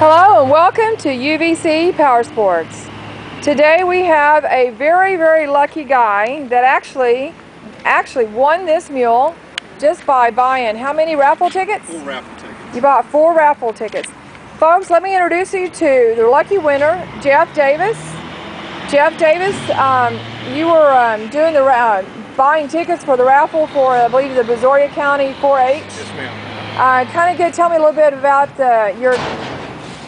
Hello and welcome to UVC Power Sports. Today we have a very, very lucky guy that actually, actually won this mule just by buying how many raffle tickets? Full raffle tickets. You bought four raffle tickets. Folks, let me introduce you to the lucky winner, Jeff Davis. Jeff Davis, um, you were um, doing the uh, buying tickets for the raffle for, I believe, the Brazoria County 4-H. Yes, ma'am. Uh, kind of good. Tell me a little bit about uh, your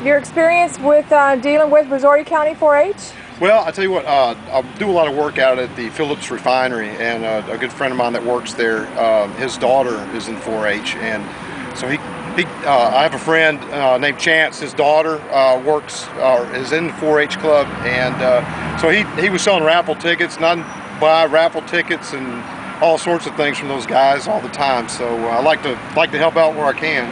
your experience with uh, dealing with Brazoria County 4-H. Well, I tell you what, uh, I do a lot of work out at the Phillips Refinery, and uh, a good friend of mine that works there, um, his daughter is in 4-H, and so he, he uh, I have a friend uh, named Chance. His daughter uh, works, is in the 4-H club, and so he he was selling raffle tickets, and I buy raffle tickets and all sorts of things from those guys all the time. So I like to like to help out where I can.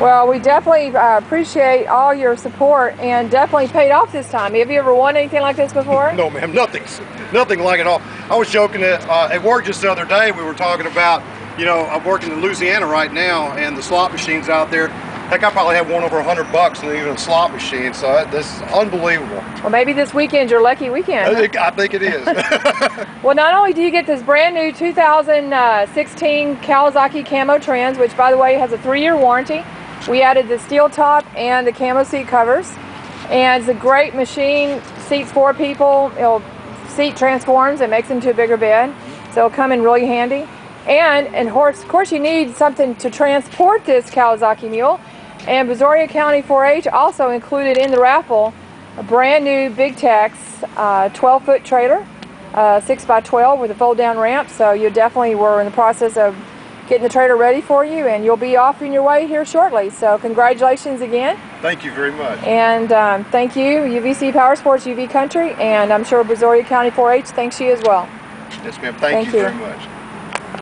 Well, we definitely uh, appreciate all your support and definitely paid off this time. Have you ever won anything like this before? No, ma'am, nothing's nothing like it all. I was joking at, uh, at work just the other day. We were talking about, you know, I'm working in Louisiana right now, and the slot machines out there. Heck, I probably have one over 100 bucks in even a slot machine. So that, this is unbelievable. Well, maybe this weekend's your lucky weekend. I think, I think it is. Well, not only do you get this brand new 2016 Kawasaki Camo Trans, which by the way has a three-year warranty. We added the steel top and the camo seat covers. And it's a great machine, seats four people. It'll seat transforms and makes into a bigger bed. So it'll come in really handy. And, and of course, of course you need something to transport this Kawasaki mule. And Brazoria County 4-H also included in the raffle a brand new Big Tex 12-foot trailer uh, 6 by 12 with a fold down ramp so you definitely were in the process of getting the trailer ready for you and you'll be off on your way here shortly so congratulations again Thank you very much. and um, thank you UVC Power Sports UV Country and I'm sure Brazoria County 4-H thanks you as well Yes, ma'am. Thank, Thank you you. very much.